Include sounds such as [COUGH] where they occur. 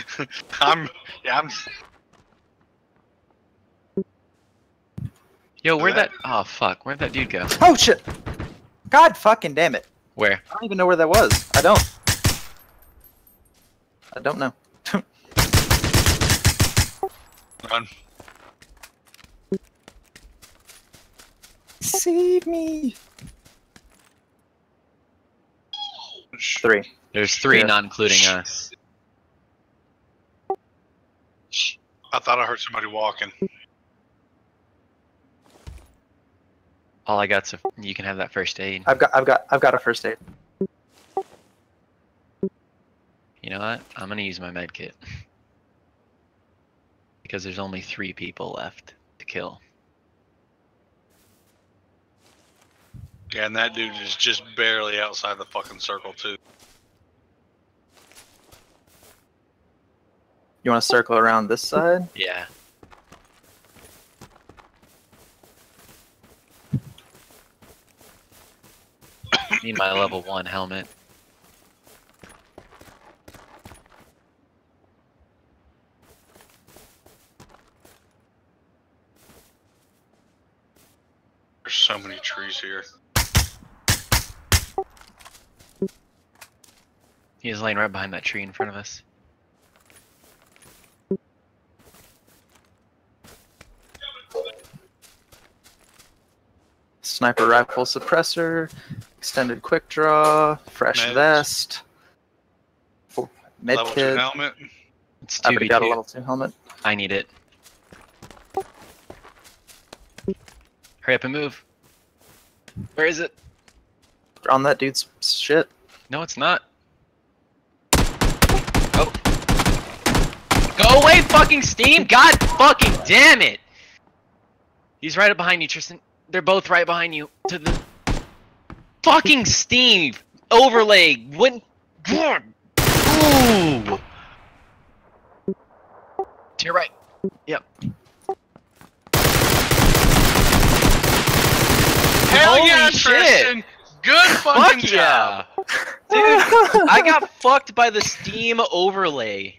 [LAUGHS] I'm yeah, I'm Yo, where'd that? Oh fuck, where'd that dude go? Oh shit! God fucking damn it! Where? I don't even know where that was. I don't. I don't know. [LAUGHS] run. Save me. Oh, three. There's three, Yeah. not including us. I thought I heard somebody walking. All I got's a, you can have that first aid. I've got. I've got. I've got a first aid. You know what? I'm gonna use my med kit. Because there's only three people left to kill. Yeah, and that dude is just barely outside the fucking circle too. You want to circle around this side? Yeah. Need my level one helmet. There's so many trees here. He is laying right behind that tree in front of us. Sniper rifle suppressor, extended quick draw, fresh Meds. vest, full med Level two kit. helmet. It's I two already v got a level two helmet. I need it. Hurry up and move. Where is it? On that dude's shit. No, it's not. Oh. Go away, fucking Steam! God fucking damn it! He's right up behind you, Tristan. They're both right behind you. To the fucking Steam overlay. When? God. Ooh. To your right. Yep. Hell Holy yeah, shit. Tristan! Good fucking Fuck job. yeah! Dude, I got [LAUGHS] fucked by the Steam overlay.